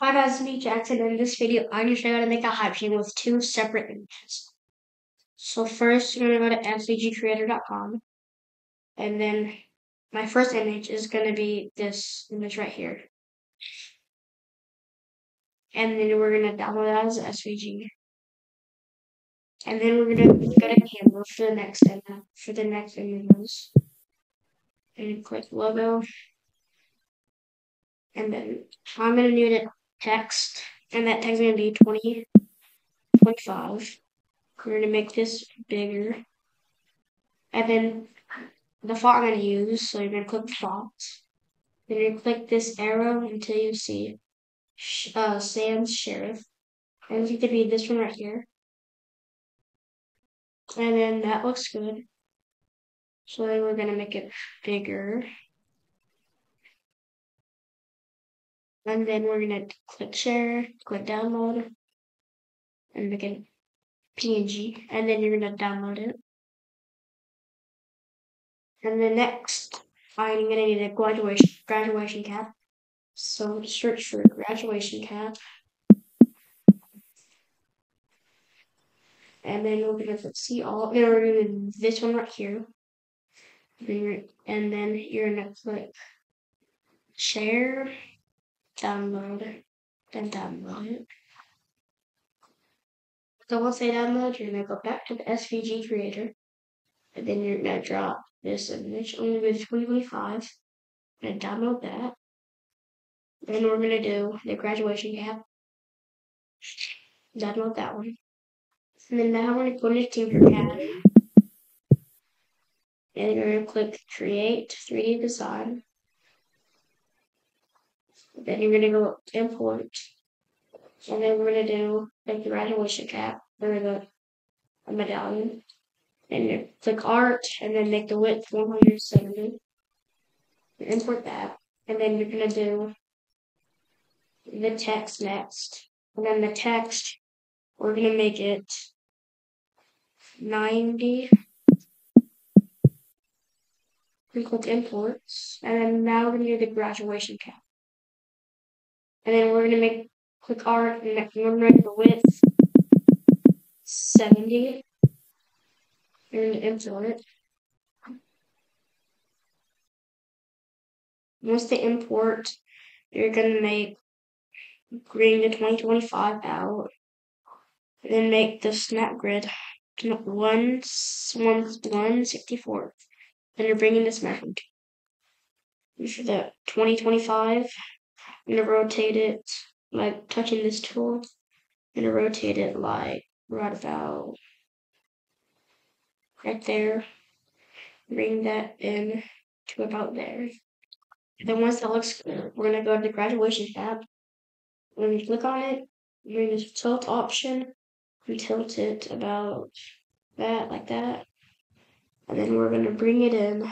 Hi guys, me Jackson. In this video, I'm going to show you how to make a hype chain with two separate images. So first, you're going to go to svgcreator.com. And then my first image is going to be this image right here. And then we're going to download it as SVG. And then we're going to go to Canva for the next image, for the next images. And click logo. And then I'm going to need it text, and that text is going to be 20, 25. We're going to make this bigger. And then the font I'm going to use, so you're going to click font. Then you click this arrow until you see uh, Sans Serif. And it's going to be this one right here. And then that looks good. So then we're going to make it bigger. And then we're gonna click share, click download, and make it PNG. And then you're gonna download it. And the next, I'm gonna need a graduation graduation cap. So search for graduation cap. And then we're gonna see all. You know, we're gonna do this one right here. And then you're gonna click share download it, then download it. So once I download, you're gonna go back to the SVG creator, and then you're gonna drop this image. I'm gonna go to 2025, and download that. Then we're gonna do the graduation cap. Download that one. And then now we're gonna go into Tinkercad. And you're gonna click create 3D design. Then you're gonna go import. And then we're gonna do like the graduation cap or the a medallion. And you click art and then make the width 170. import that. And then you're gonna do the text next. And then the text, we're gonna make it 90. We click imports. And then now we're gonna do the graduation cap. And then we're going to make click art and we're to make the width 70. We're to import it. Once they import, you're going to make green the 2025 out. And then make the snap grid 1, 1, 164. Then you're bringing this measuring for the 2025 I'm gonna rotate it like touching this tool. I'm gonna rotate it like right about right there. Bring that in to about there. Then once that looks good, we're gonna go to the graduation tab. When we click on it, going to tilt option and tilt it about that, like that. And then we're gonna bring it in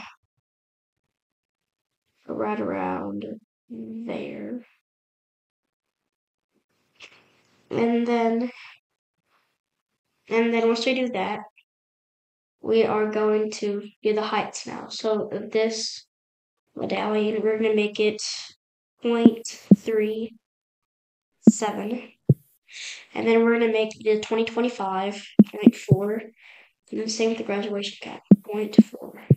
right around there. And then, and then once we do that, we are going to do the heights now. So this medallion, we're going to make it 0.37. And then we're going to make the 2025 0.4. And then same with the graduation cap, 0.4.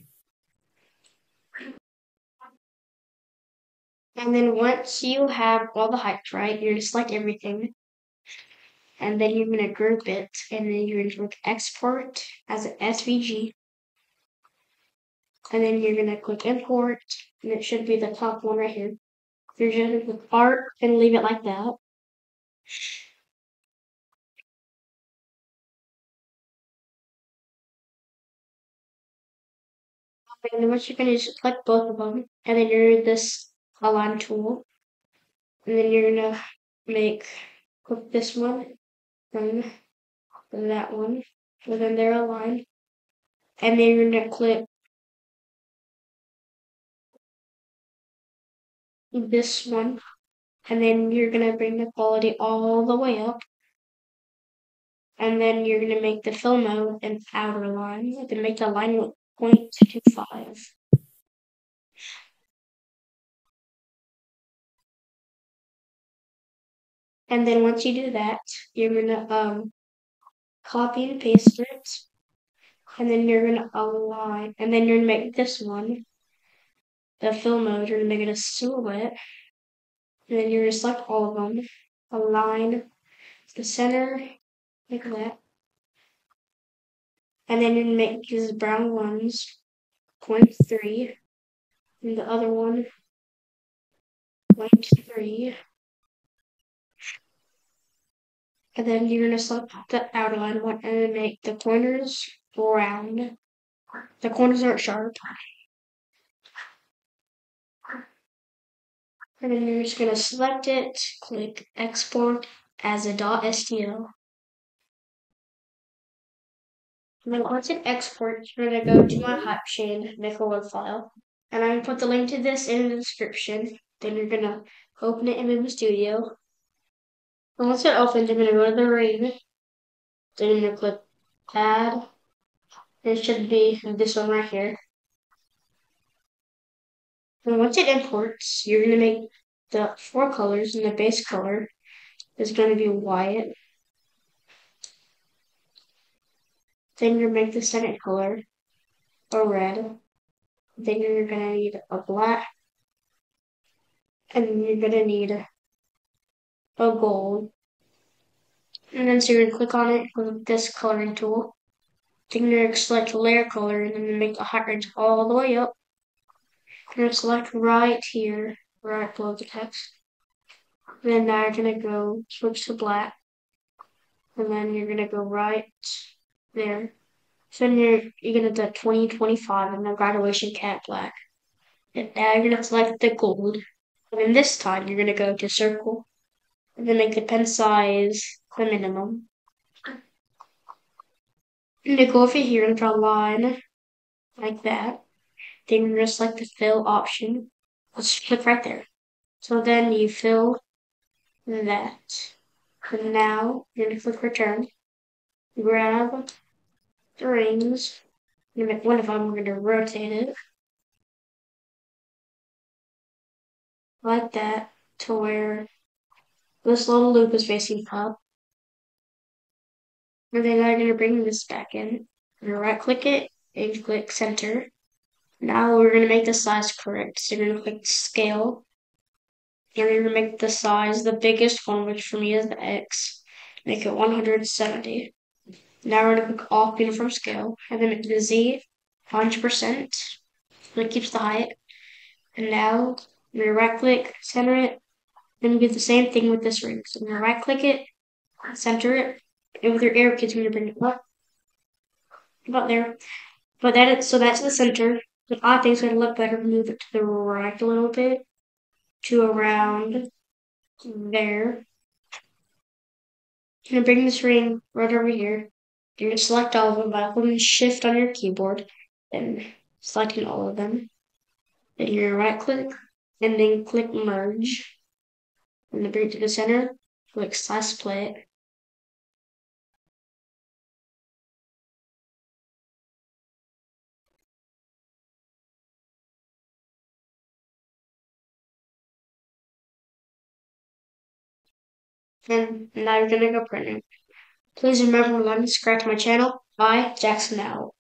And then once you have all the heights right, you're to select everything. And then you're to group it. And then you're to click export as an SVG. And then you're to click import. And it should be the top one right here. You're just to click art and leave it like that. And then what you're going to do is select both of them. And then you're this align tool. And then you're gonna make click this one, then that one, and then they're aligned. And then you're gonna click this one, and then you're gonna bring the quality all the way up. And then you're gonna make the fill mode an outer line, You can make the line 0.25. And then once you do that, you're gonna um copy and paste it. And then you're gonna align and then you're gonna make this one the fill mode, you're gonna make it a silhouette. And then you're gonna select all of them, align the center like that. And then you're gonna make these brown ones three, and the other one 0.3 and then you're going to select the outline one and make the corners round. The corners aren't sharp. And then you're just going to select it, click export as a .stl. And then once it exports, you're going to go to my HypeShade Nickel file. And to put the link to this in the description. Then you're going to open it in Bambu Studio. And once it opens, you're going to go to the ring. Then you're going to click add. It should be this one right here. And once it imports, you're going to make the four colors and the base color is going to be white. Then you're going to make the second color a red. Then you're going to need a black. And you're going to need a gold. And then so you're to click on it with this coloring tool. Then you're to select layer color and then make the height range all the way up. You're to select right here, right below the text. Then now you're to go switch to black. And then you're to go right there. So then you're, you're to do 2025 and the graduation cap black. And now you're to select the gold. And then this time you're to go to circle. And then make the pen size the minimum. And to go over here and draw a line like that. Then going to select the fill option. Let's click right there. So then you fill that. And now you're going to click return. Grab the rings. You make one of them, we're going to rotate it. Like that to where this little loop is facing up. And then I'm going to bring this back in. I'm going to right click it and click center. Now we're going to make the size correct. So you're going to click scale. You're going to make the size the biggest one, which for me is the X. Make it 170. Now we're going to click off uniform scale and then make the Z 100%. It keeps the height. And now I'm going to right click, center it. Then do the same thing with this ring. So I'm to right click it, center it, and with your arrow keys, going to bring it up. About there. But that is, so that's the center. But I think it's to look better move it to the right a little bit to around there. To bring this ring right over here. You're to select all of them by holding shift on your keyboard and selecting all of them. Then you're to right click and then click merge. And then bring it to the center, click slice split. And now you're gonna go print it. Please remember to like and subscribe to my channel. Bye, Jackson out.